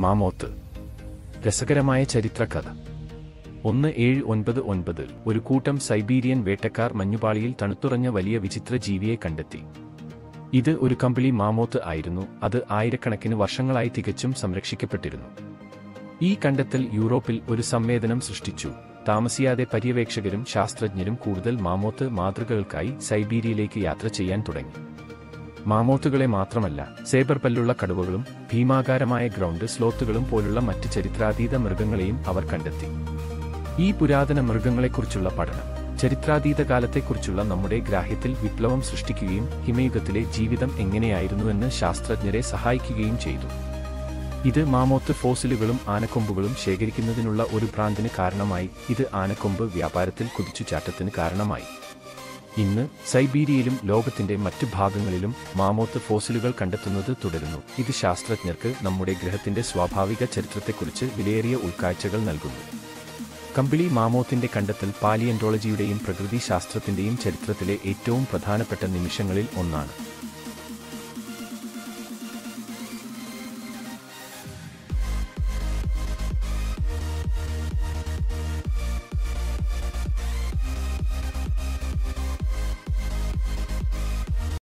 Mammoth. രസകരമായ ചരിത്രകഥ. ഒന്ന് ഏഴ് ഒൻപത് ഒൻപത് ഒരു കൂട്ടം സൈബീരിയൻ വേട്ടക്കാർ മഞ്ഞുപാളിയിൽ തണുത്തുറഞ്ഞ വലിയ വിചിത്ര ജീവിയെ കണ്ടെത്തി. ഇത് ഒരു കമ്പിളി മാമോത്ത് ആയിരുന്നു. അത് ആയിരക്കണക്കിന് വർഷങ്ങളായി തികച്ചും സംരക്ഷിക്കപ്പെട്ടിരുന്നു. ഈ കണ്ടെത്തൽ യൂറോപ്പിൽ ഒരു സംവേദനം സൃഷ്ടിച്ചു. താമസിയാതെ പര്യവേക്ഷകരും ശാസ്ത്രജ്ഞരും കൂടുതൽ മാമോത്ത് മാതൃകകൾക്കായി സൈബീരിയയിലേക്ക് യാത്ര ചെയ്യാൻ തുടങ്ങി. മാമോത്തുകളെ മാത്രമല്ല സേബർ പല്ലുള്ള കടുവകളും ഭീമാകാരമായ ഗ്രൗണ്ട് സ്ലോത്തുകളും പോലുള്ള മറ്റ് ചരിത്രാതീത മൃഗങ്ങളെയും അവർ കണ്ടെത്തി. ഈ പുരാതന മൃഗങ്ങളെക്കുറിച്ചുള്ള പഠനം ചരിത്രാതീത കാലത്തെക്കുറിച്ചുള്ള നമ്മുടെ ഗ്രാഹ്യത്തിൽ വിപ്ലവം സൃഷ്ടിക്കുകയും ഹിമയുഗത്തിലെ ജീവിതം എങ്ങനെയായിരുന്നുവെന്ന് ശാസ്ത്രജ്ഞരെ സഹായിക്കുകയും ചെയ്തു. ഇത് മാമോത്ത് ഫോസിലുകളും ആനക്കൊമ്പുകളും ശേഖരിക്കുന്നതിനുള്ള ഒരു ഭ്രാന്തിന് കാരണമായി ഇത് ആനക്കൊമ്പ് വ്യാപാരത്തിൽ കുതിച്ചുചാട്ടത്തിന് കാരണമായി. ഇന്ന് സൈബീരിയയിലും ലോകത്തിന്റെ മറ്റു ഭാഗങ്ങളിലും മാമോത്ത് ഫോസിലുകൾ കണ്ടെത്തുന്നത് തുടരുന്നു. ഇത് ശാസ്ത്രജ്ഞർക്ക് നമ്മുടെ ഗ്രഹത്തിന്റെ സ്വാഭാവിക ചരിത്രത്തെക്കുറിച്ച് വിലയേറിയ ഉൾക്കാഴ്ചകൾ നൽകുന്നു. കമ്പിളി മാമോത്തിന്റെ കണ്ടെത്തൽ പാലിയന്റോളജിയുടെയും പ്രകൃതി ശാസ്ത്രത്തിന്റെയും ചരിത്രത്തിലെ ഏറ്റവും പ്രധാനപ്പെട്ട നിമിഷങ്ങളിൽ ഒന്നാണ്.